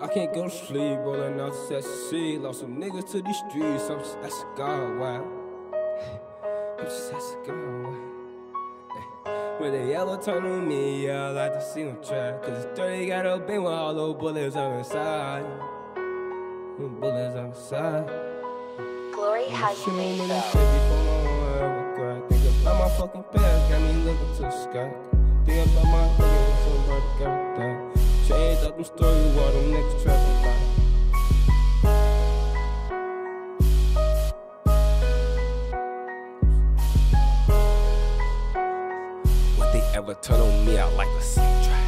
I can't go to sleep, rolling out the sea. Lost some niggas to these streets. I'm just asking God why. I'm just asking God why. Will they ever turn on me? I like to see them try. Cause it's 30 got a bin with all those bullets on the side. Bullets on the side. Glory has you made though. Think about my fucking past, got me looking to the sky. Think about my niggas, somebody got that. Change them stories while them. Would they ever turn on me out like a sleep trap?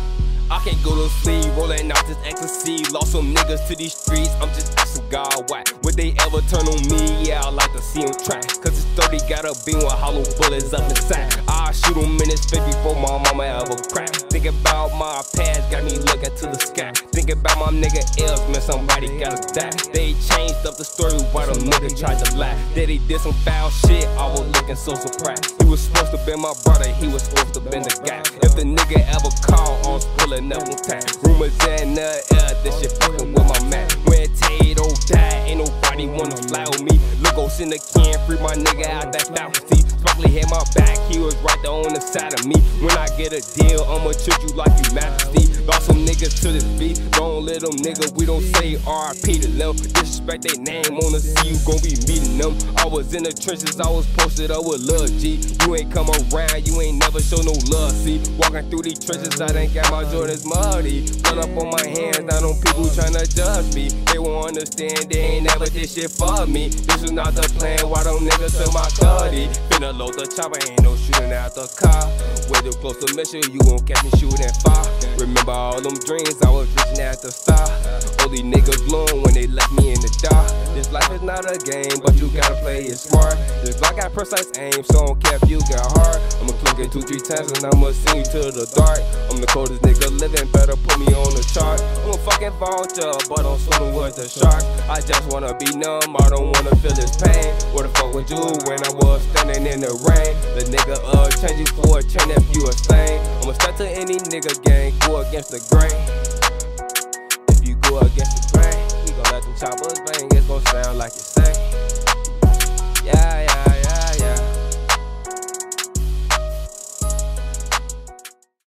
I can't go to sleep, rolling out this ecstasy. Lost some niggas to these streets, I'm just asking God why. Would they ever turn on me? Yeah, I like to see them try. Cause it's 30 got a beam with hollow bullets up inside. I shoot them in his face before my mama ever cry. Think about my past, got me looking to the sky. Think about my nigga else, man, somebody gotta die. They changed up the story while the nigga tried to lie. That he did some foul shit, I was looking so surprised. He was supposed to be my brother, he was supposed to be the guy. If the nigga ever called, I was pulling up on time. Rumors in the air, this shit fucking with my man. When Tato died, ain't nobody wanna fly with me. Look, go send a can, free my nigga out that faculty. Sparkly had my back, he was right there on the side of me. When I get a deal, I'ma treat you like you majesty. Lost some niggas to this beat, don't let them nigga, we don't say RP to them. Disrespect their name, wanna see you gon' be meeting them. I was in the trenches, I was posted up with Lil G. You ain't come around, you ain't never show no love, see. Walking through these trenches, I done got my Jordans muddy. Run up on my hands, down on people tryna judge me. They understand, they ain't never did shit for me. This was not the plan, why them niggas took my cutty? Finna load the chopper, ain't no shooting out the car. Way too close to mission, you won't catch me shooting far. Remember all them dreams, I was reaching at the star. All these niggas bloom when they left me in the dark. This life is not a game, but you gotta play it smart. This block got precise aim, so I don't care if you got hard. I'ma click it two, three times and I'ma sing you to the dark. I'm the coldest nigga living, better put me on the chart. I'm a fucking vulture, but I'm swimming with the shark. I just wanna be numb, I don't wanna feel this pain. Where the fuck would you when I was standing in the rain? The nigga uh change you for a chain if you a stain. I'ma step to any nigga gang, go against the grain. If you go against the grain, we gon' let them choppers bang, sound like it's